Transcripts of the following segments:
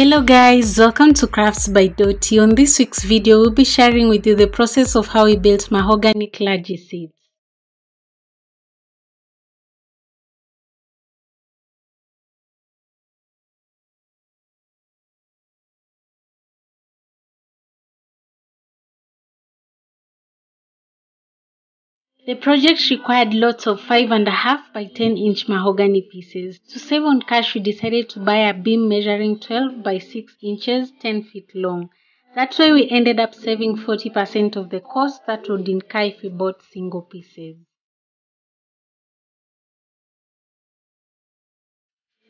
Hello guys, welcome to Crafts by Doti. On this week's video, we'll be sharing with you the process of how we built mahogany clergy seats. The project required lots of 5.5 by 10 inch mahogany pieces. To save on cash, we decided to buy a beam measuring 12 by 6 inches, 10 feet long. That way, we ended up saving 40% of the cost that would incur if we bought single pieces.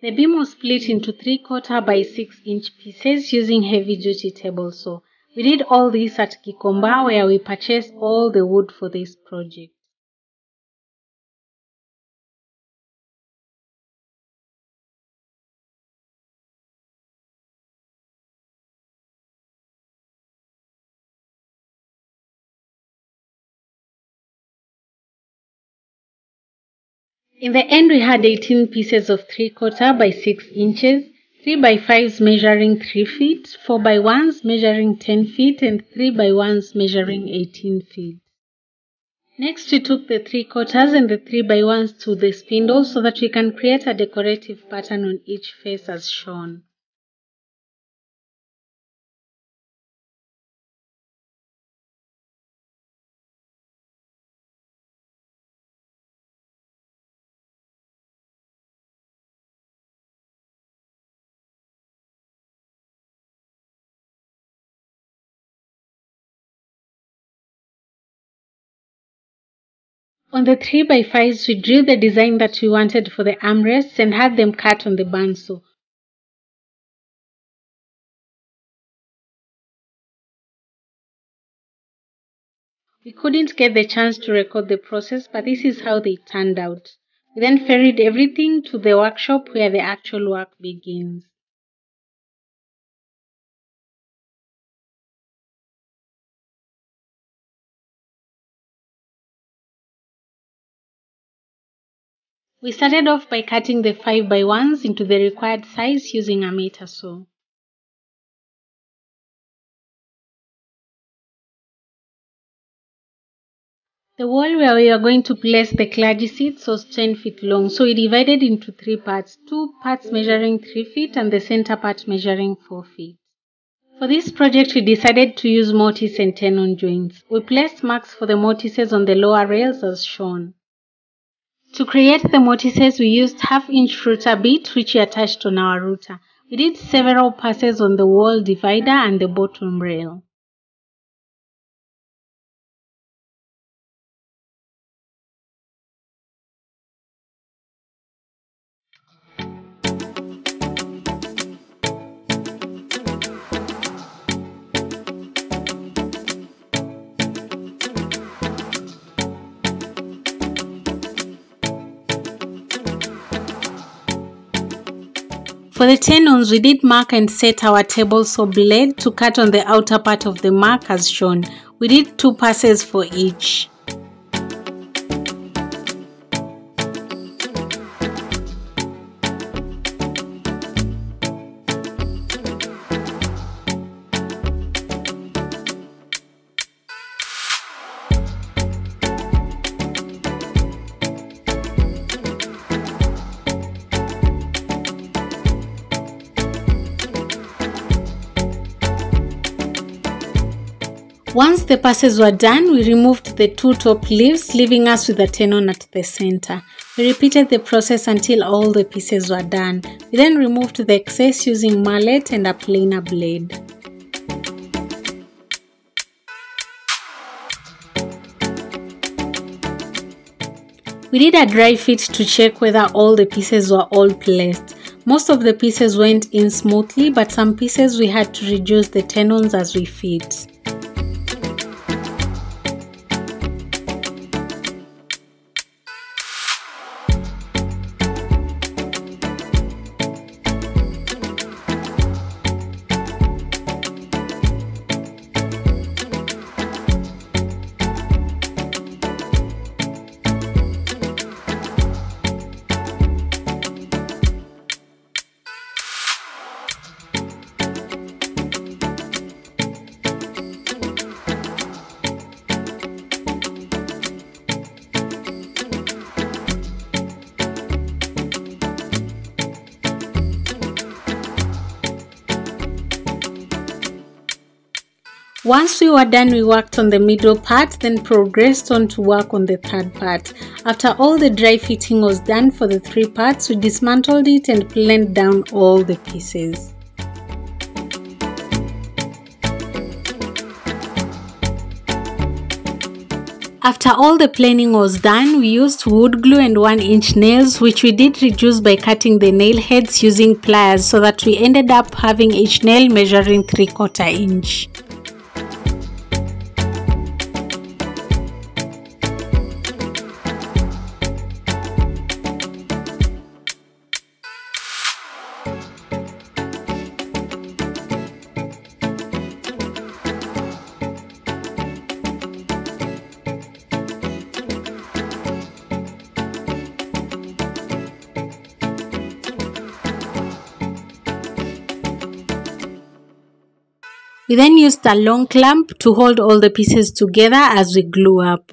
The beam was split into 3 quarter by 6 inch pieces using heavy duty table saw. We did all this at Gikomba where we purchased all the wood for this project. In the end, we had 18 pieces of 3 quarter by 6 inches, 3 by 5s measuring 3 feet, 4 by 1s measuring 10 feet, and 3 by 1s measuring 18 feet. Next, we took the 3 quarters and the 3 by 1s to the spindle so that we can create a decorative pattern on each face as shown. On the 3 by 5s we drew the design that we wanted for the armrests and had them cut on the bandsaw. We couldn't get the chance to record the process, but this is how they turned out. We then ferried everything to the workshop where the actual work begins. We started off by cutting the 5 by 1s into the required size using a meter saw. The wall where we are going to place the clergy seats was 10 feet long, so we divided into three parts, two parts measuring 3 feet and the center part measuring 4 feet. For this project, we decided to use mortise and tenon joints. We placed marks for the mortises on the lower rails as shown. To create the mortises, we used half-inch router bit which we attached on our router. We did several passes on the wall divider and the bottom rail. For the tenons, we did mark and set our table saw blade to cut on the outer part of the mark as shown. We did two passes for each. Once the passes were done, we removed the two top leaves, leaving us with a tenon at the center. We repeated the process until all the pieces were done. We then removed the excess using mallet and a planer blade. We did a dry fit to check whether all the pieces were all placed. Most of the pieces went in smoothly, but some pieces we had to reduce the tenons as we fit. Once we were done, we worked on the middle part, then progressed on to work on the third part. After all the dry fitting was done for the three parts, we dismantled it and planed down all the pieces. After all the planing was done, we used wood glue and 1 inch nails which we did reduce by cutting the nail heads using pliers so that we ended up having each nail measuring 3 quarter inch. We then used a long clamp to hold all the pieces together as we glue up.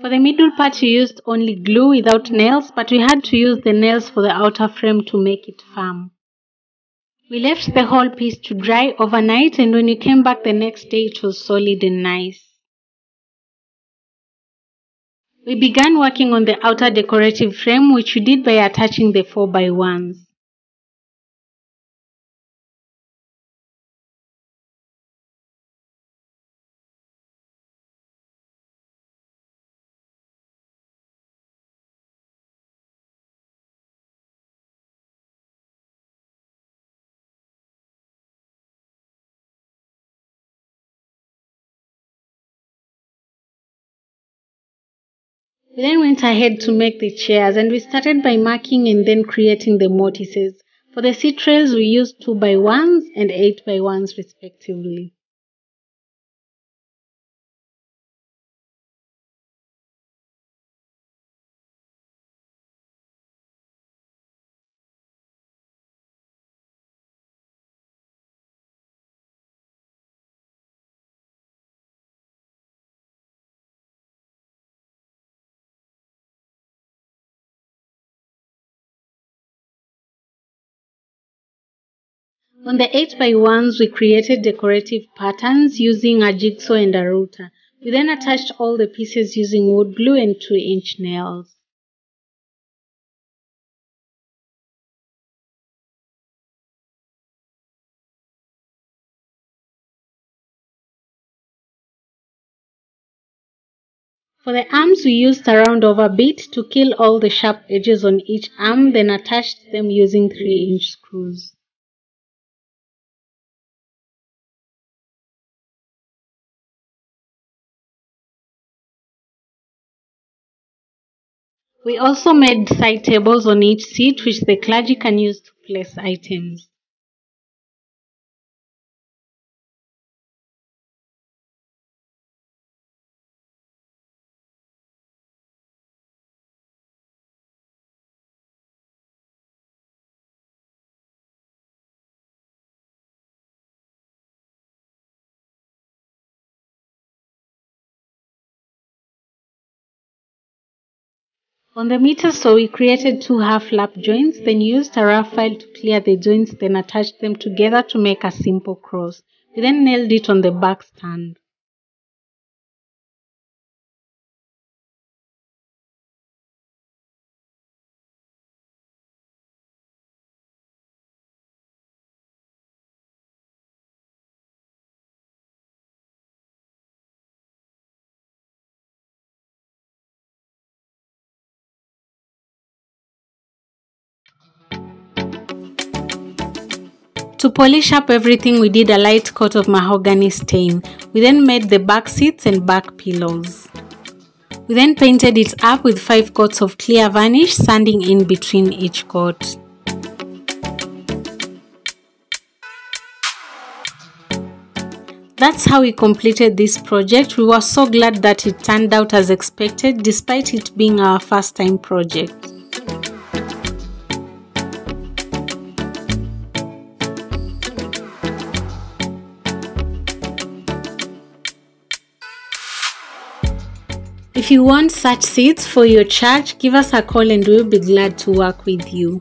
For the middle part we used only glue without nails but we had to use the nails for the outer frame to make it firm. We left the whole piece to dry overnight and when we came back the next day it was solid and nice. We began working on the outer decorative frame which we did by attaching the 4x1s. We then went ahead to make the chairs and we started by marking and then creating the mortises. For the seat rails, we used 2 by 1s and 8 by 1s respectively. On the 8x1s, we created decorative patterns using a jigsaw and a router. We then attached all the pieces using wood glue and 2 inch nails. For the arms we used a round over bit to kill all the sharp edges on each arm then attached them using 3 inch screws. We also made side tables on each seat which the clergy can use to place items. On the meter saw we created two half lap joints, then used a rough file to clear the joints, then attached them together to make a simple cross. We then nailed it on the back stand. To polish up everything, we did a light coat of mahogany stain. We then made the back seats and back pillows. We then painted it up with 5 coats of clear varnish, sanding in between each coat. That's how we completed this project. We were so glad that it turned out as expected despite it being our first time project. If you want such seats for your church, give us a call and we'll be glad to work with you.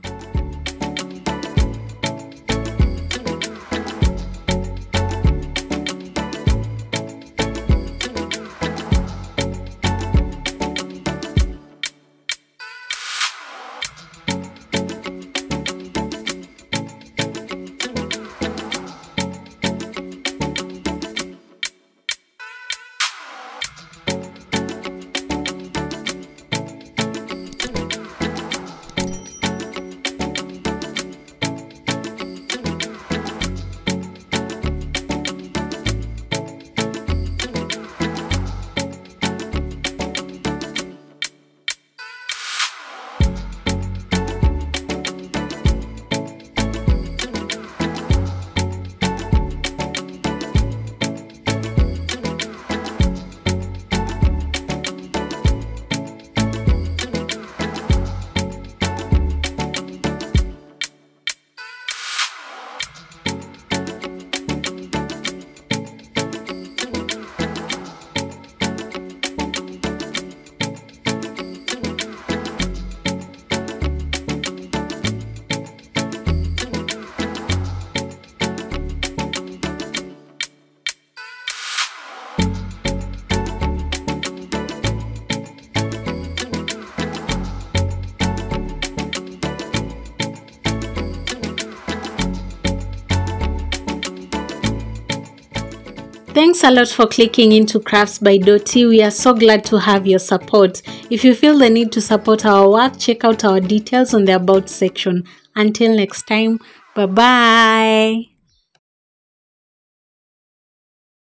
Thanks a lot for clicking into Crafts by Doti. We are so glad to have your support. If you feel the need to support our work, check out our details on the About section. Until next time, bye bye.